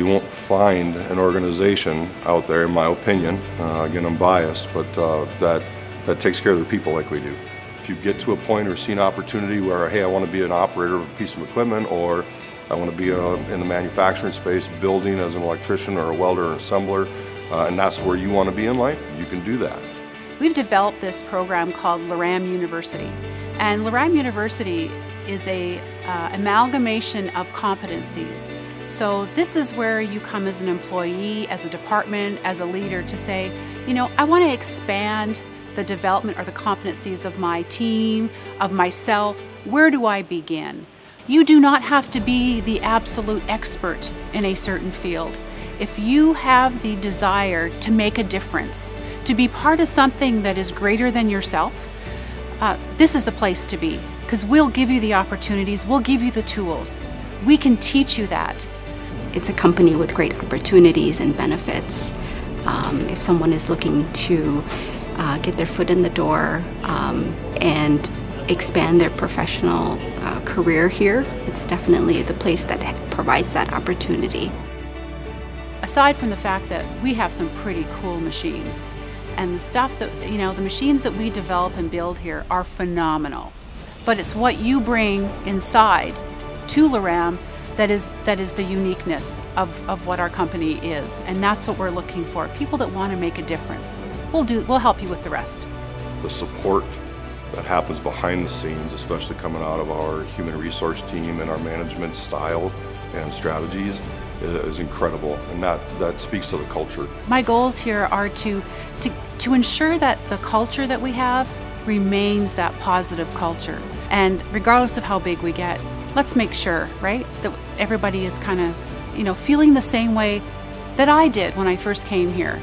You won't find an organization out there, in my opinion, uh, again I'm biased, but uh, that, that takes care of their people like we do. If you get to a point or see an opportunity where, hey, I want to be an operator of a piece of equipment or I want to be uh, in the manufacturing space, building as an electrician or a welder or assembler, uh, and that's where you want to be in life, you can do that. We've developed this program called Loram University. And Loram University is a uh, amalgamation of competencies. So this is where you come as an employee, as a department, as a leader to say, you know, I want to expand the development or the competencies of my team, of myself. Where do I begin? You do not have to be the absolute expert in a certain field. If you have the desire to make a difference, to be part of something that is greater than yourself, uh, this is the place to be because we'll give you the opportunities, we'll give you the tools. We can teach you that. It's a company with great opportunities and benefits. Um, if someone is looking to uh, get their foot in the door um, and expand their professional uh, career here, it's definitely the place that provides that opportunity. Aside from the fact that we have some pretty cool machines, and the stuff that, you know, the machines that we develop and build here are phenomenal. But it's what you bring inside to Loram that is, that is the uniqueness of, of what our company is. And that's what we're looking for. People that want to make a difference. We'll, do, we'll help you with the rest. The support that happens behind the scenes, especially coming out of our human resource team and our management style and strategies, is incredible, and that, that speaks to the culture. My goals here are to, to, to ensure that the culture that we have remains that positive culture. And regardless of how big we get, let's make sure, right, that everybody is kind of, you know, feeling the same way that I did when I first came here.